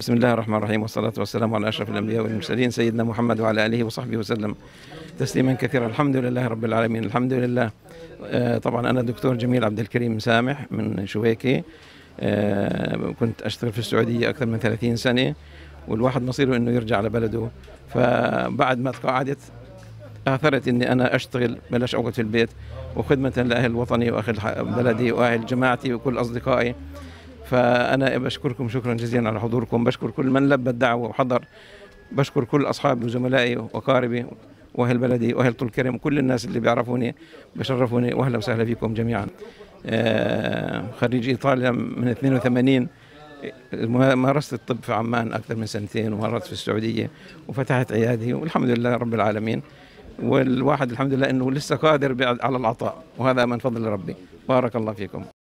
بسم الله الرحمن الرحيم والصلاة والسلام على أشرف الأنبياء والمرسلين سيدنا محمد وعلى آله وصحبه وسلم. تسليما كثيرا. الحمد لله رب العالمين. الحمد لله. آه، طبعا أنا دكتور جميل عبد الكريم سامح من شويكي. آه، كنت أشتغل في السعودية أكثر من 30 سنة والواحد مصيره أنه يرجع على بلده. فبعد ما تقاعدت آثرت أني أنا أشتغل بلاش أقعد في البيت وخدمة لأهل وطني وأهل بلدي وأهل جماعتي وكل أصدقائي. فأنا بشكركم شكرا جزيلا على حضوركم بشكر كل من لبى الدعوة وحضر بشكر كل أصحابي وزملائي وأقاربي وأهل بلدي وأهل طول كرم كل الناس اللي بيعرفوني بشرفوني وأهلا وسهلا فيكم جميعا. آه، خريج إيطاليا من 82 مارست الطب في عمان أكثر من سنتين ومرت في السعودية وفتحت عيادي والحمد لله رب العالمين. والواحد الحمد لله أنه لسه قادر على العطاء وهذا من فضل ربي. بارك الله فيكم.